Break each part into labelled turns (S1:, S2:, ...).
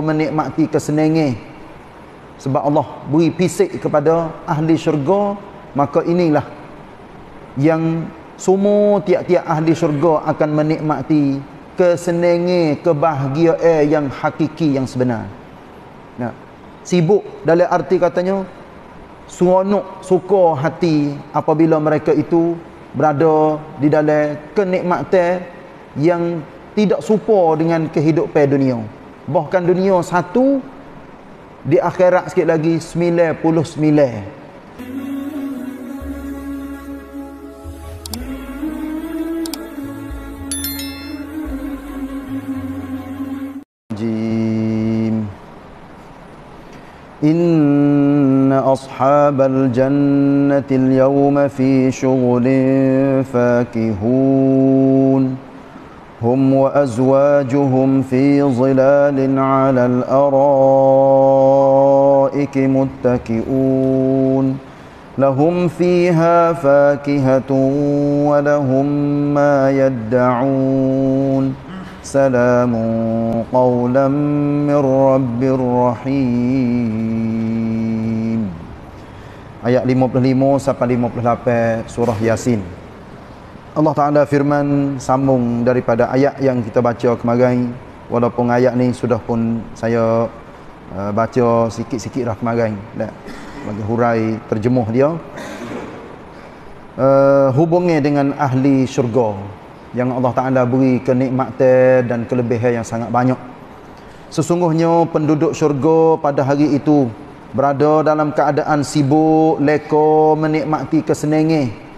S1: menikmati kesenangan sebab Allah beri pisik kepada ahli syurga maka inilah yang semua tiap-tiap ahli syurga akan menikmati kesenangan kebahagiaan yang hakiki yang sebenar. Nah sibuk dalam arti katanya seronok suka hati apabila mereka itu berada di dalam kenikmatan yang tidak serupa dengan kehidupan dunia bahkan dunia satu di akhirat sikit lagi 99 إن أصحاب الجنة اليوم في شغل فاكهون هم وأزواجهم في ظلال على الأرائك متكئون لهم فيها فاكهة ولهم ما يدعون سلام قولا من رب رحيم. ayat 55 sampai 58 surah Yasin Allah Ta'ala firman sambung daripada ayat yang kita baca kemarin. Walaupun ayat ni sudah pun saya uh, baca sikit-sikit dah kemarin. Bagi hurai terjemuh dia. Uh, hubungnya dengan ahli syurga yang Allah Ta'ala beri kenikmatan dan kelebihan yang sangat banyak. Sesungguhnya penduduk syurga pada hari itu berada dalam keadaan sibuk leko menikmati kesenangan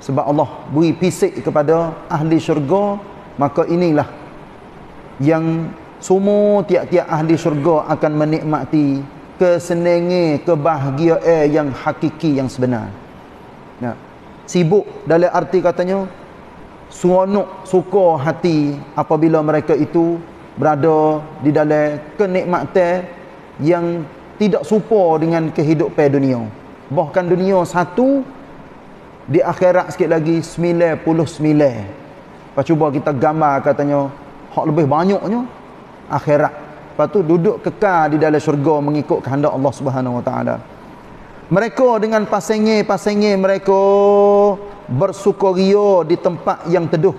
S1: sebab Allah beri pisik kepada ahli syurga maka inilah yang semua tiap-tiap ahli syurga akan menikmati kesenangan kebahagiaan yang hakiki yang sebenar. Nah sibuk dalam arti katanya seronok suka hati apabila mereka itu berada di dalam kenikmatan yang tidak serupa dengan kehidupan dunia. Bahkan dunia satu di akhirat sikit lagi 99 lepas cuba kita gambar katanya hak lebih banyaknya. Akhirat. Lepas tu duduk kekal di dalam syurga mengikut kehendak Allah Subhanahu Wa Taala. Mereka dengan pasangnya-pasangnya mereka bersukaria di tempat yang teduh.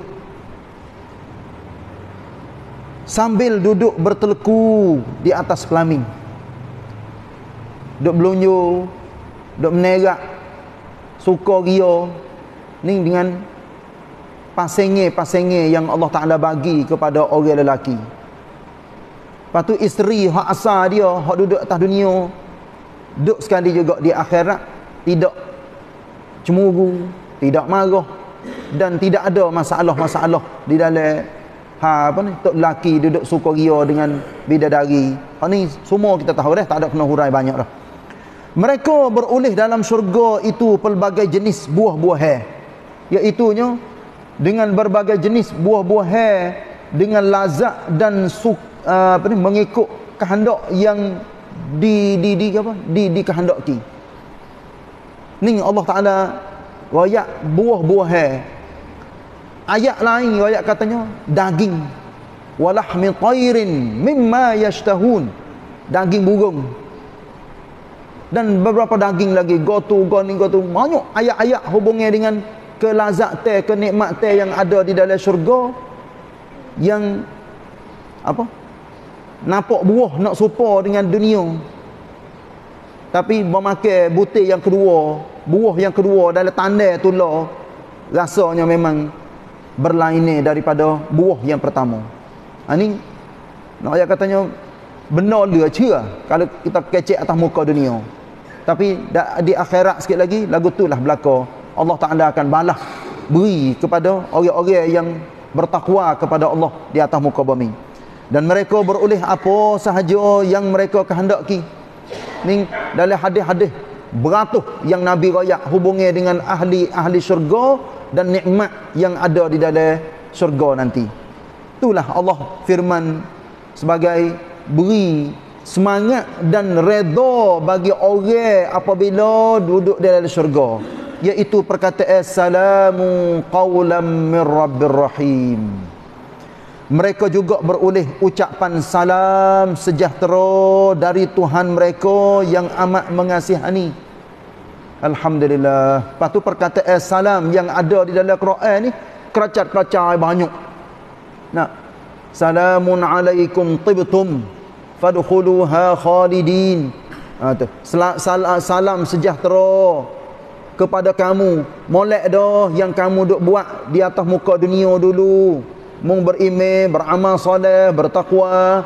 S1: Sambil duduk berteleku di atas pelamin duduk belunjuk duduk menerak suka ria ni dengan pasenge-pasenge yang Allah Taala bagi kepada orang lelaki. Lepas tu isteri hak asal dia hak duduk atas dunia duduk sekali juga di akhirat tidak cemburu, tidak marah dan tidak ada masalah-masalah di dalam ha apa ni tok lelaki duduk suka ria dengan bidadari. Ha ni semua kita tahu dah tak ada kena hurai banyak dah. Mereka beroleh dalam syurga itu pelbagai jenis buah-buahan. Iaitunya dengan berbagai jenis buah-buahan dengan lazat dan suk, uh, apa ni mengikut kehendak yang di di di apa? Di di kehendaki. Ni Allah Taala royak buah-buahan. Ayat lain royak katanya daging walahmi tayrin mimma yashtahun. Daging burung dan beberapa daging lagi. Gotu goni gotu banyak ayat-ayat hubungnya dengan kelazatan kenikmatan yang ada di dalam syurga yang apa? Nampak buah nak serupa dengan dunia. Tapi memakai butir yang kedua buah yang kedua dalam tanda tulah rasanya memang berlainan daripada buah yang pertama. Ha, ni nak ayat katanya benar dia cia kalau kita kecek atas muka dunia tapi di akhirat sikit lagi lagu tu lah belaka Allah Ta'ala akan balas beri kepada orang-orang yang bertakwa kepada Allah di atas muka bumi. Dan mereka beroleh apa sahaja yang mereka kehendaki. Ni dalam hadis-hadis beratus yang Nabi rakyat hubungi dengan ahli-ahli syurga dan nikmat yang ada di dalam syurga nanti. Itulah Allah firman sebagai beri semangat dan redha bagi orang apabila duduk di dalam syurga iaitu perkataan salamu qawlam min rabbir rahim. Mereka juga beroleh ucapan salam sejahtera dari Tuhan mereka yang amat mengasihani. Alhamdulillah. Lepas tu perkataan salam yang ada di dalam Quran ni keracat-keracat banyak. Nah salamun alaikum tibtum fadkhuluha khalidin ha, tu. Sal sal salam sejahtera kepada kamu molek dah yang kamu duk buat di atas muka dunia dulu mung berimeh, beramal soleh, bertakwa,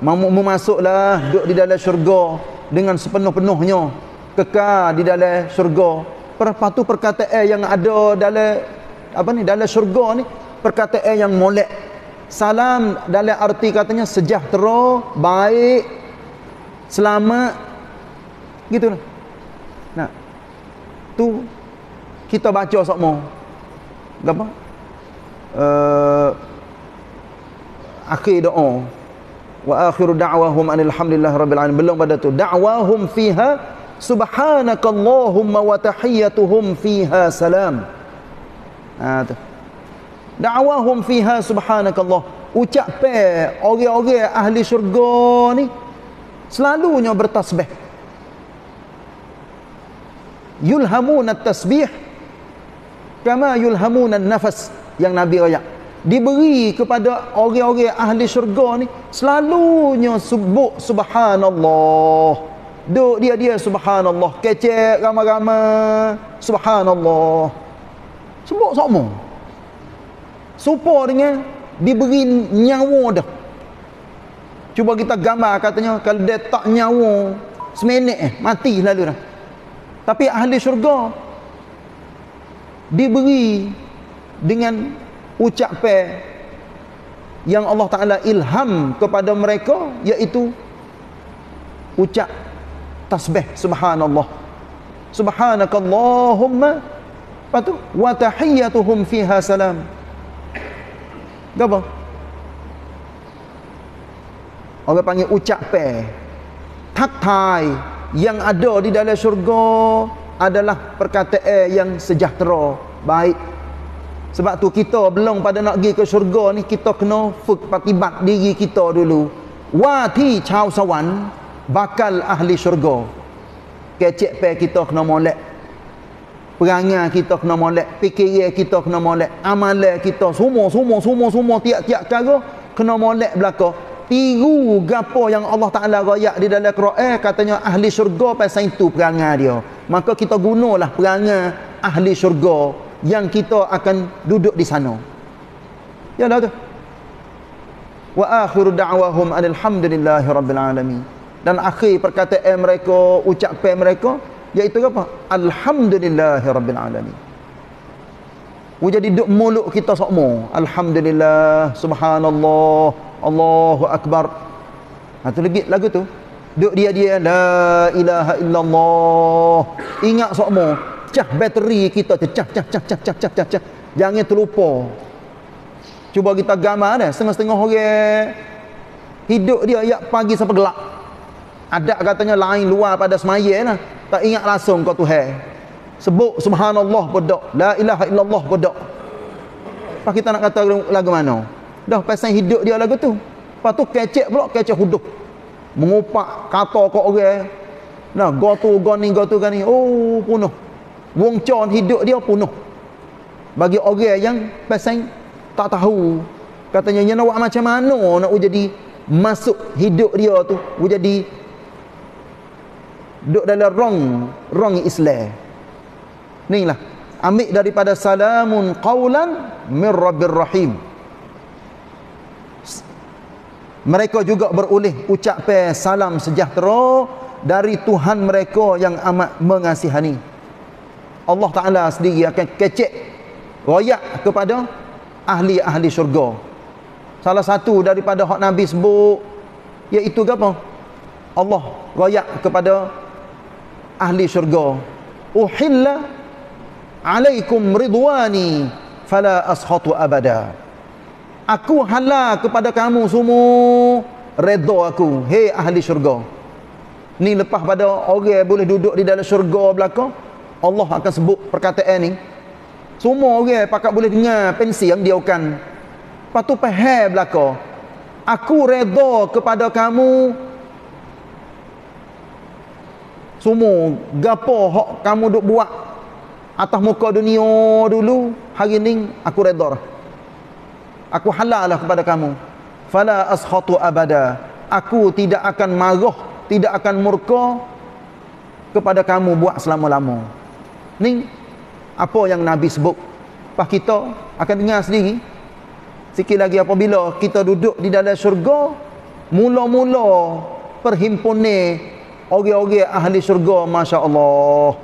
S1: mamu memasuklah duduk di dalam syurga dengan sepenuh-penuhnya kekal di dalam syurga. Lepas tu perkataan yang ada dalam apa ni dalam syurga ni perkataan yang molek. Salam dalam arti katanya sejahtera, baik, selamat. Gitu lah. Nah. Tu kita baca semua. Apa? uh, akhir doa wa akhiru da'wahum alhamdulillah rabbil alamin belum pada tu da'wahum fiha subhanakallahumma wa tahiyyatuhum fiha salam ha tu da'wahum fiha subhanakallah. Ucap pe orang-orang ahli syurga ni selalunya bertasbih. Yulhamuna tasbih kama yulhamuna nafas yang Nabi rayak diberi kepada orang-orang ahli syurga ni selalunya sebut subhanallah. Duk dia-dia subhanallah. Kecek ramai-ramai subhanallah. Sebut sama supaya dengan diberi nyawa dah. Cuba kita gambar katanya kalau dia tak nyawa seminit eh mati lalu dah. Tapi ahli syurga diberi dengan ucapan yang Allah Taala ilham kepada mereka iaitu ucap tasbih subhanallah. Subhanakallahumma. Patu wa tahiyyatuhum fiha salam apa orang panggil ucapan taktai yang ada di dalam syurga adalah perkataan yang sejahtera baik sebab tu kita belum pada nak pergi ke syurga ni kita kena fuk patibat diri kita dulu. Wati chau sawan bakal ahli syurga. Kecek pe kita kena molek. Perangai kita kena molek, fikiran kita kena molek, amalan kita semua semua semua semua tiap-tiap cara kena molek belaka. Tiru gapo yang Allah Taala royak di dalam Quran katanya ahli syurga pasal itu perangai dia. Maka kita gunalah perangai ahli syurga yang kita akan duduk di sana. Ya dah tu. Wa akhiru da'wahum alhamdulillahi rabbil alamin. Dan akhir perkataan mereka, ucapan mereka iaitu apa? Alhamdulillahi rabbil alamin. Jadi duk mulut kita semua. Alhamdulillah, subhanallah, Allahu akbar. Ha tu lagi lagu tu. Duk dia dia la ilaha illallah. Ingat semua cah bateri kita tu cah cah cah cah cah cah cah, cah. jangan terlupa cuba kita gambar dah setengah-setengah orang hidup dia ya pagi sampai gelap ada katanya lain luar pada semaya lah tak ingat langsung kau Tuhan. Sebut subhanallah pedok la ilaha illallah pedok apa kita nak kata lagu mana? Dah pasal hidup dia lagu tu. Lepas tu kecek pula kecek hudup. Mengupak kata kau orang. Nah go tu go ni go tu ni. Oh punuh. Wong con hidup dia penuh bagi orang yang pasal tak tahu. Katanya nak macam mana nak jadi masuk hidup dia tu? Jadi duduk dalam rong rong Islam ni lah ambil daripada salamun qawlan min rabbir rahim. Mereka juga beroleh ucapan salam sejahtera dari Tuhan mereka yang amat mengasihani. Allah Ta'ala sendiri akan kecek royak kepada ahli-ahli syurga. Salah satu daripada hak Nabi sebut iaitu apa? Allah royak kepada ahli syurga. Uhilla alaikum ridwani fala ashatu abada. Aku halal kepada kamu semua redha aku hei ahli syurga. Ni lepas pada orang boleh duduk di dalam syurga belakang Allah akan sebut perkataan ni. Semua orang pakat boleh dengar pensi yang dia akan Lepas tu pahal belaka. Aku redha kepada kamu semua gapo hak kamu duk buat? Atas muka dunia dulu hari ni aku redha aku halal lah kepada kamu. Fala askhatu abada. Aku tidak akan marah tidak akan murka kepada kamu buat selama-lama. Ni apa yang nabi sebut? Pas kita akan dengar sendiri. Sikit lagi apabila kita duduk di dalam syurga mula-mula perhimpunan orang-orang ahli syurga masya-Allah.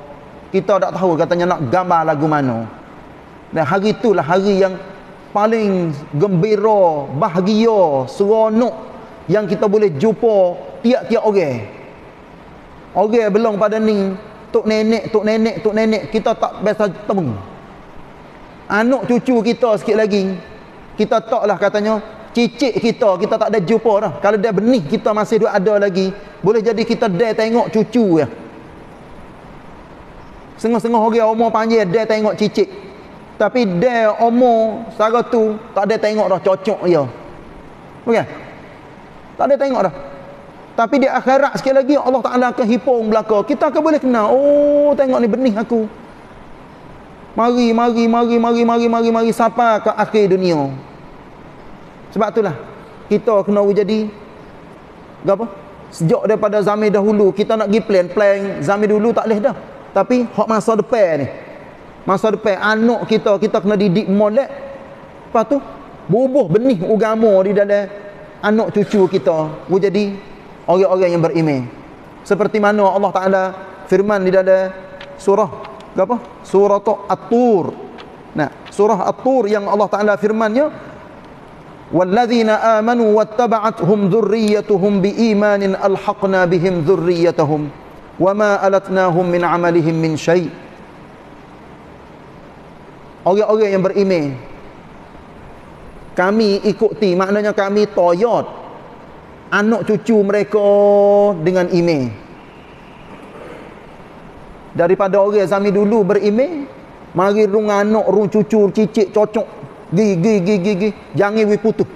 S1: Kita tak tahu katanya nak gambar lagu mana. Dan hari itulah hari yang paling gembira bahagia seronok yang kita boleh jumpa tiap-tiap orang orang belum pada ni tok nenek tok nenek tok nenek kita tak biasa temu. Anak cucu kita sikit lagi kita taklah katanya cicit kita kita tak ada jumpa dah. Kalau dia benih kita masih ada lagi. Boleh jadi kita dia tengok cucu ya setengah-setengah orang umur panjang dia tengok cicit. Tapi dia umur sara tu tak ada tengok dah cocok dia. Okey? Tak ada tengok dah. Tapi di akhirat sekali lagi Allah Taala akan hipung belaka. Kita akan boleh kenal oh tengok ni benih aku. Mari mari mari mari mari mari mari sampai ke akhir dunia sebab itulah kita kena jadi apa? Sejak daripada zaman dahulu kita nak pergi plan, plan zaman dulu tak boleh dah. Tapi hak masa depan ni. Masa depan anak kita kita kena didik molek. Lepas tu bubuh benih agama di dalam anak cucu kita. Bu jadi orang-orang yang beriman. Seperti mana Allah Taala firman di dalam surah apa? Surah At-Tur. Nah, surah At-Tur yang Allah Taala firmannya والذين آمنوا واتبعتهم ذريتهم بإيمان ألحقنا بهم ذريتهم وما ألتناهم من عملهم من شيء Orang-orang yang beriman Kami ikuti Maknanya kami toyot Anak cucu mereka Dengan iman Daripada orang zaman dulu beriman Mari rung anak, rung cucu, cicit, cocok Gi gi gi gi gi. Jangan we putus.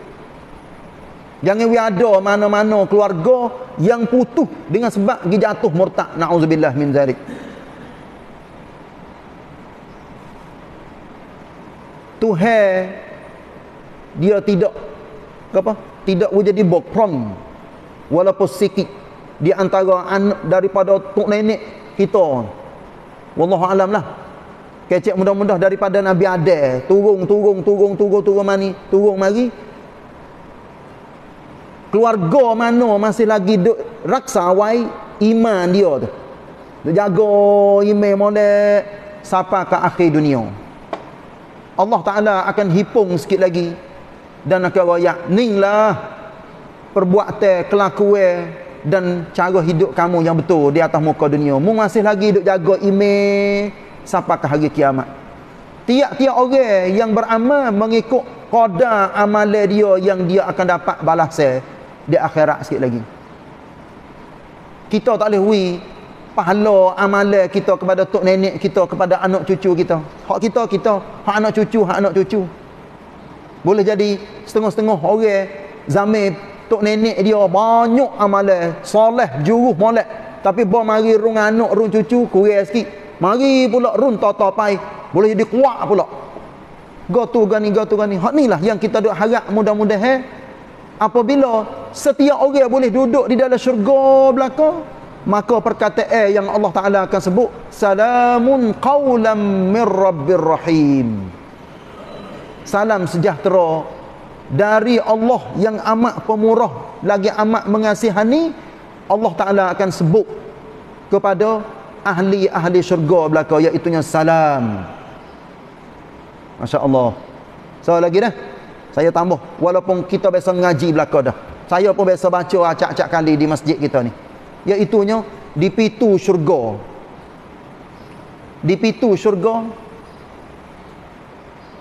S1: Jangan we ada mana-mana keluarga yang putus dengan sebab gi jatuh murtad. Nauzubillah min zalik. Tuhan dia tidak apa? Tidak jadi bokrong walaupun sikit di antara anak daripada tok nenek kita. Wallahu alam lah. Kecek mudah-mudah daripada Nabi Adam. Turung, turung, turung, turung, turung mani. Turung mari. Keluarga mana masih lagi duk raksa wai iman dia tu. Duk jaga iman mana sampai ke akhir dunia. Allah Ta'ala akan hipung sikit lagi. Dan akan rayak. Inilah perbuatan kelakuan dan cara hidup kamu yang betul di atas muka dunia. Mu masih lagi duk jaga iman sampai ke hari kiamat. Tiap-tiap orang yang beramal mengikut qada amalan dia yang dia akan dapat balasan di akhirat sikit lagi. Kita tak boleh wi pahala amalan kita kepada tok nenek kita kepada anak cucu kita. Hak kita kita, hak anak cucu, hak anak cucu. Boleh jadi setengah-setengah orang zaman tok nenek dia banyak amalan, soleh, juruh molek. Tapi bawa mari rung anak, rung cucu, kurang sikit. Mari pula run tata pai. Boleh jadi kuat pula. Gotu gani gotu gani. Hak inilah yang kita duk harap mudah-mudahan apabila setiap orang boleh duduk di dalam syurga belaka maka perkataan yang Allah Taala akan sebut salamun qaulam mir rabbir rahim. Salam sejahtera dari Allah yang amat pemurah lagi amat mengasihani Allah Taala akan sebut kepada ahli-ahli syurga belaka iaitu salam. Masya-Allah. So lagi dah. Saya tambah walaupun kita biasa ngaji belaka dah. Saya pun biasa baca acak-acak kali di masjid kita ni. Iaitu di pintu syurga. Di pintu syurga.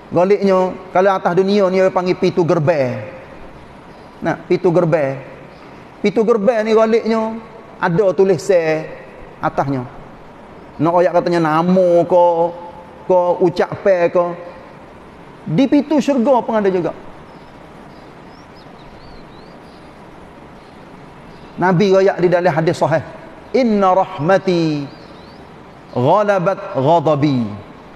S1: Galiknya kalau atas dunia ni dia panggil pintu gerbang. Nah, pintu gerbang. Pintu gerbang ni galiknya ada tulisan atasnya nak ayat katanya nama ko ko ucap pe ko. Di pintu syurga pun ada juga. Nabi ayat di dalam hadis sahih. Inna rahmati ghalabat ghadabi.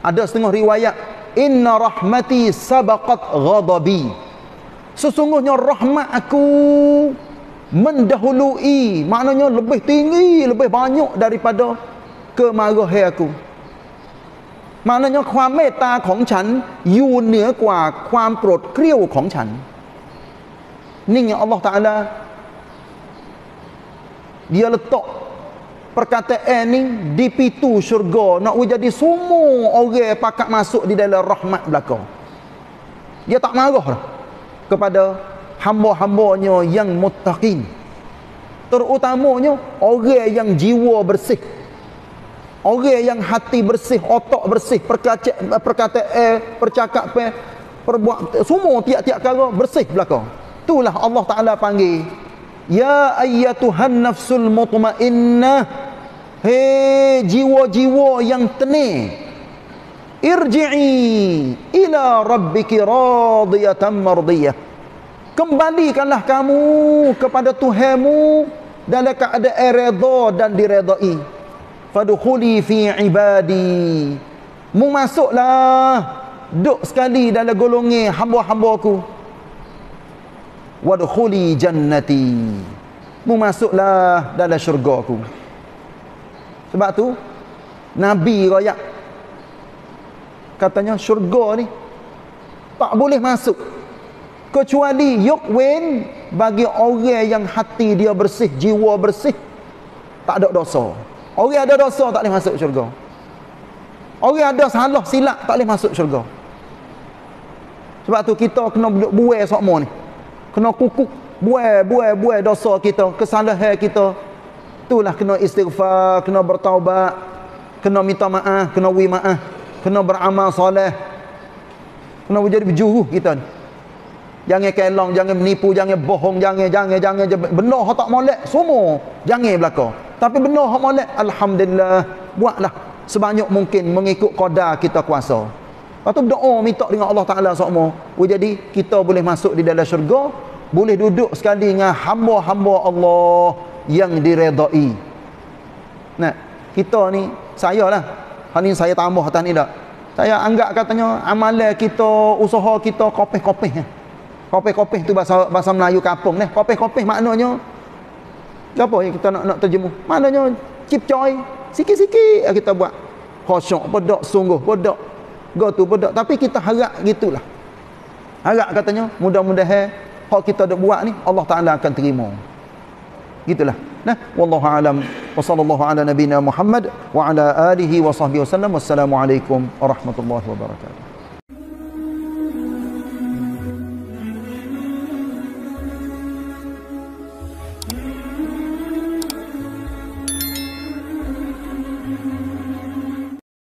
S1: Ada setengah riwayat. Inna rahmati sabaqat ghadabi. Sesungguhnya rahmat aku mendahului. Maknanya lebih tinggi lebih banyak daripada kemarahan aku. Maknanya ความเมตตาของฉันอยู่เหนือกว่าความโกรธเกรี้ยวของฉันนี่ไง Allah Taala dia letak perkataan ni di pintu syurga nak jadi semua orang pakat masuk di dalam rahmat belaka dia tak marah lah kepada hamba-hambanya yang muttaqin terutamanya orang yang jiwa bersih orang yang hati bersih otak bersih perkataan perkataan percakapan perbuat semua tiap-tiap kali bersih belaka itulah Allah Taala panggil ya ayyatuhan nafsul mutmainnah. Hei jiwa-jiwa yang tenang irji'i ila rabbiki radiyatan mardiyah. Kembalikanlah kamu kepada Tuhanmu dalam keadaan redha dan diredai fadkhuli fi ibadi. Mu masuklah. Duk sekali dalam golongan hamba-hambaku wadkhuli jannati. Mu masuklah dalam syurgaku sebab tu nabi royak. Katanya syurga ni tak boleh masuk. Kecuali yukwen bagi orang yang hati dia bersih jiwa bersih tak ada dosa orang ada dosa tak boleh masuk syurga. Orang ada salah silap tak boleh masuk syurga. Sebab tu kita kena buai sokmo ni kena kukuk buai buai buai dosa kita kesalahan kita. Itulah kena istighfar kena bertaubat kena minta maaf kena wi maaf kena beramal soleh. Kena menjadi berjuruh kita ni. Jangan kelong jangan menipu jangan bohong jangan jangan jangan. Benar tak molek semua jangan belaka tapi benar hak molek alhamdulillah buatlah sebanyak mungkin mengikut qadar kita kuasa lepas tu berdoa minta dengan Allah Taala semua jadi kita boleh masuk di dalam syurga boleh duduk sekali dengan hamba-hamba Allah yang diredai nah kita ni saya lah Hal ini saya tambah atas ni tak. Saya anggap katanya amalan kita, usaha kita kopeh-kopeh. Kopeh-kopeh tu bahasa bahasa Melayu kampung ni. Kopeh-kopeh maknanya apa yang kita nak nak terjemuh? Maknanya cip coy, sikit-sikit kita buat. Khusyuk pedak sungguh pedak. Go tu pedak tapi kita harap gitulah. Harap katanya mudah-mudahan hak kita dak buat ni Allah Taala akan terima. Gitulah. Nah, wallahu alam wa sallallahu ala nabiyyina Muhammad wa ala alihi wa sahbihi wasallam. Wassalamu alaikum warahmatullahi wabarakatuh.